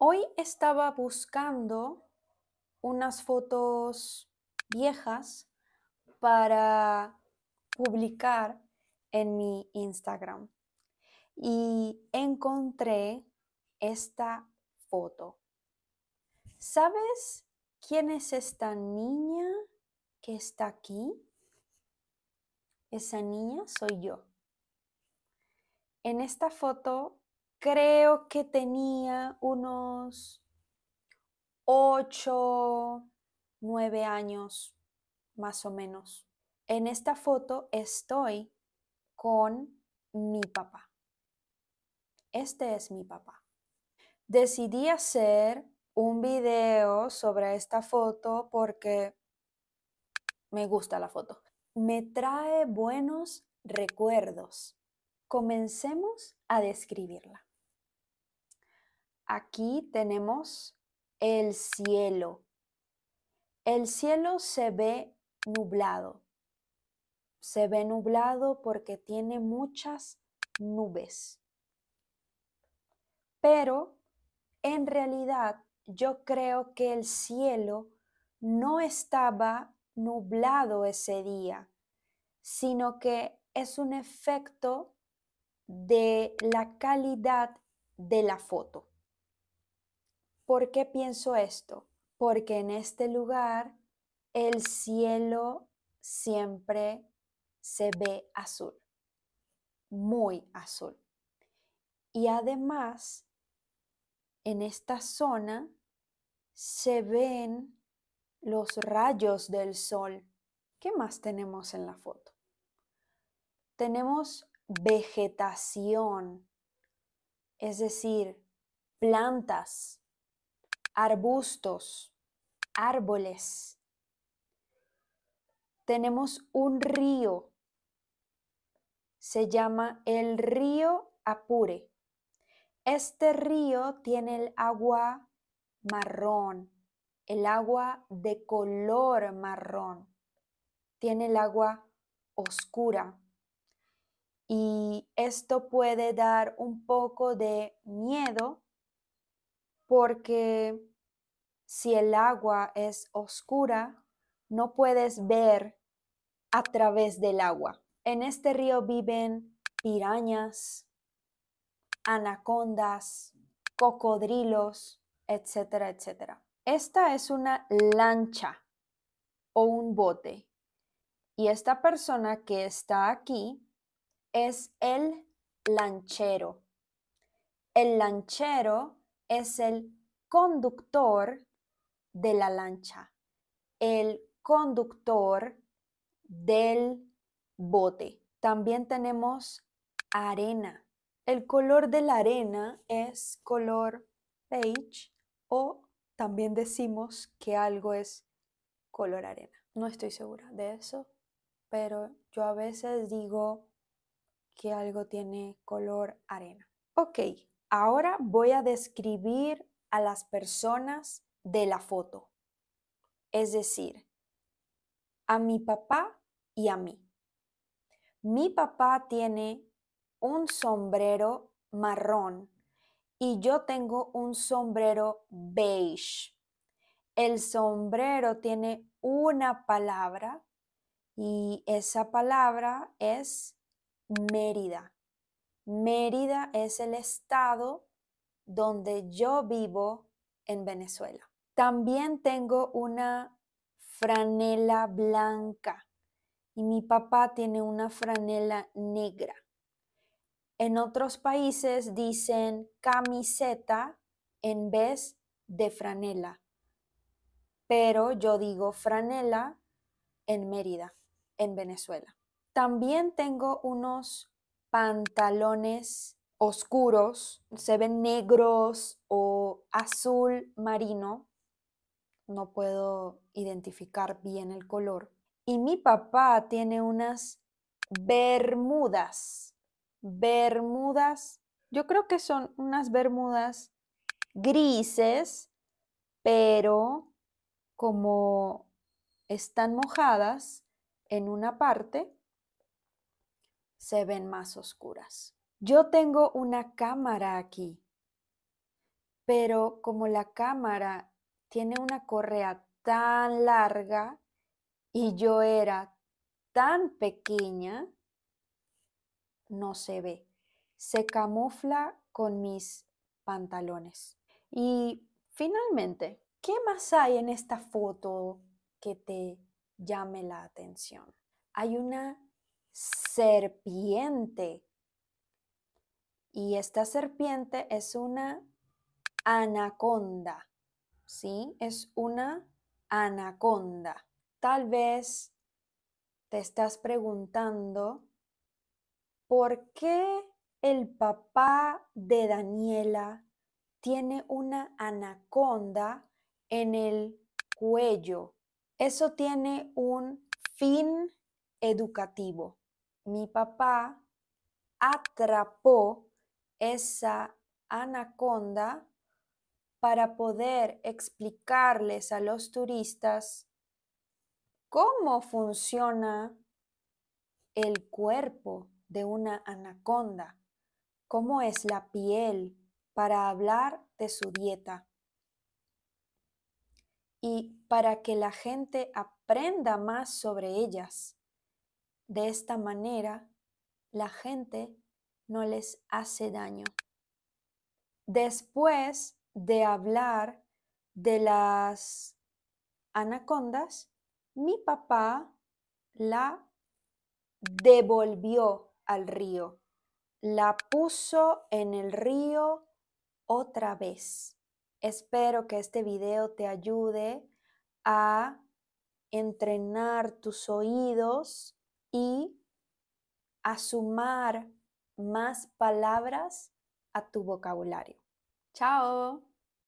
Hoy estaba buscando unas fotos viejas para publicar en mi Instagram y encontré esta foto. ¿Sabes quién es esta niña que está aquí? Esa niña soy yo. En esta foto creo que tenía unos ocho, nueve años, más o menos. En esta foto estoy con mi papá. Este es mi papá. Decidí hacer un video sobre esta foto porque me gusta la foto. Me trae buenos recuerdos. Comencemos a describirla. Aquí tenemos el cielo. El cielo se ve nublado. Se ve nublado porque tiene muchas nubes. Pero en realidad yo creo que el cielo no estaba nublado ese día, sino que es un efecto de la calidad de la foto. ¿Por qué pienso esto? Porque en este lugar el cielo siempre se ve azul, muy azul. Y además, en esta zona se ven los rayos del sol. ¿Qué más tenemos en la foto? Tenemos vegetación, es decir, plantas, arbustos, árboles. Tenemos un río, se llama el río Apure. Este río tiene el agua marrón, el agua de color marrón, tiene el agua oscura y esto puede dar un poco de miedo porque si el agua es oscura, no puedes ver a través del agua. En este río viven pirañas, anacondas, cocodrilos, etcétera, etcétera. Esta es una lancha o un bote. Y esta persona que está aquí es el lanchero. El lanchero es el conductor de la lancha, el conductor del bote. También tenemos arena. El color de la arena es color beige o también decimos que algo es color arena. No estoy segura de eso, pero yo a veces digo que algo tiene color arena. Ok, ahora voy a describir a las personas de la foto, es decir, a mi papá y a mí. Mi papá tiene un sombrero marrón y yo tengo un sombrero beige. El sombrero tiene una palabra y esa palabra es Mérida. Mérida es el estado donde yo vivo en Venezuela. También tengo una franela blanca y mi papá tiene una franela negra. En otros países dicen camiseta en vez de franela, pero yo digo franela en Mérida, en Venezuela. También tengo unos pantalones oscuros, se ven negros o azul marino. No puedo identificar bien el color. Y mi papá tiene unas bermudas. Bermudas, yo creo que son unas bermudas grises, pero como están mojadas en una parte, se ven más oscuras. Yo tengo una cámara aquí. pero como la cámara tiene una correa tan larga y yo era tan pequeña, no se ve. Se camufla con mis pantalones. Y finalmente, ¿qué más hay en esta foto que te llame la atención? Hay una serpiente. Y esta serpiente es una anaconda. ¿Sí? Es una anaconda. Tal vez te estás preguntando por qué el papá de Daniela tiene una anaconda en el cuello. Eso tiene un fin educativo. Mi papá atrapó esa anaconda para poder explicarles a los turistas cómo funciona el cuerpo de una anaconda, cómo es la piel para hablar de su dieta y para que la gente aprenda más sobre ellas. De esta manera, la gente no les hace daño. Después de hablar de las anacondas, mi papá la devolvió al río, la puso en el río otra vez. Espero que este video te ayude a entrenar tus oídos y a sumar más palabras a tu vocabulario. ¡Chao!